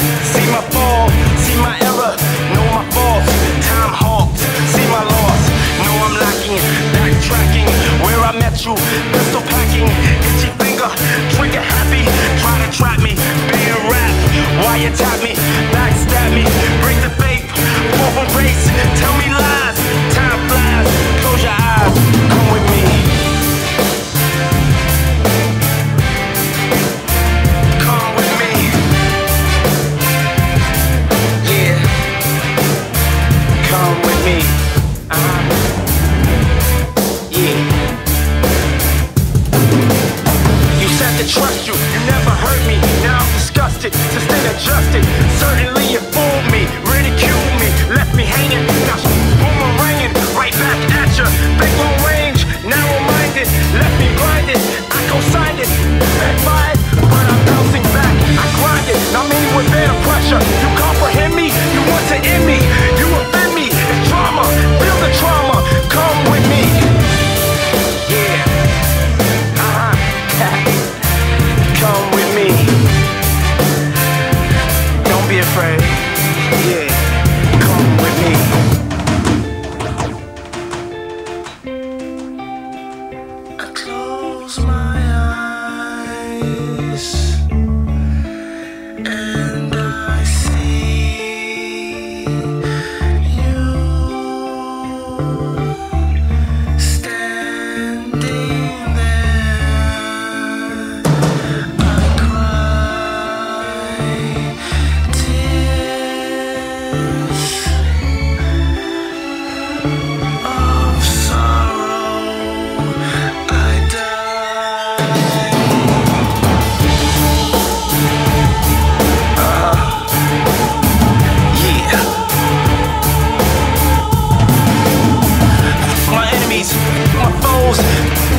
See my Adjusted. Certainly you fooled me, ridiculed me, left me hanging. Now afraid. Yeah, come with me.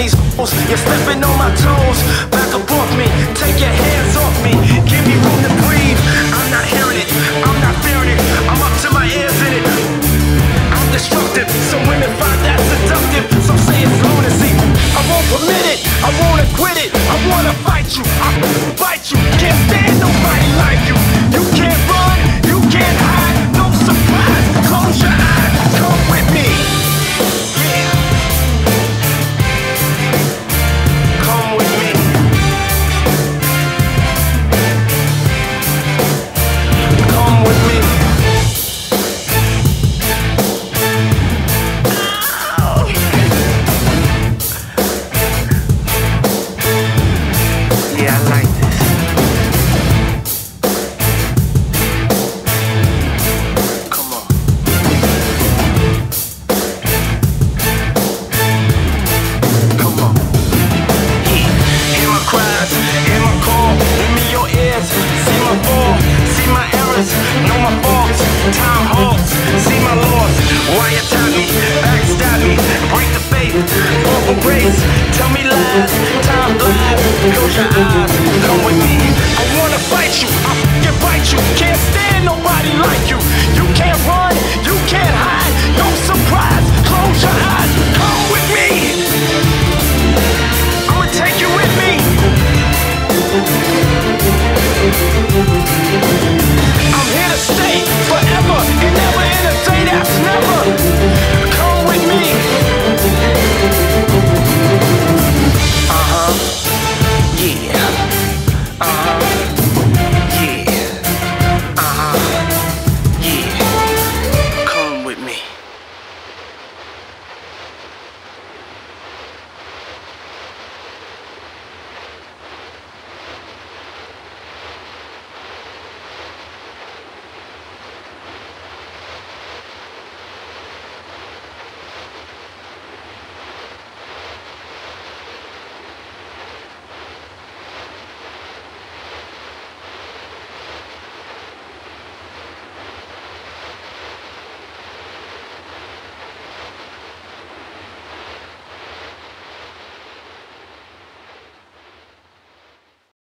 These hoes, you're stepping on my toes. Back up off me, take your hands off me. Give me room to breathe. I'm not hearing it, I'm not fearing it. I'm up to my ears in it. I'm destructive. Some women find that seductive. Some say it's lunacy. I won't permit it. I won't acquit it. I wanna fight you. I quiet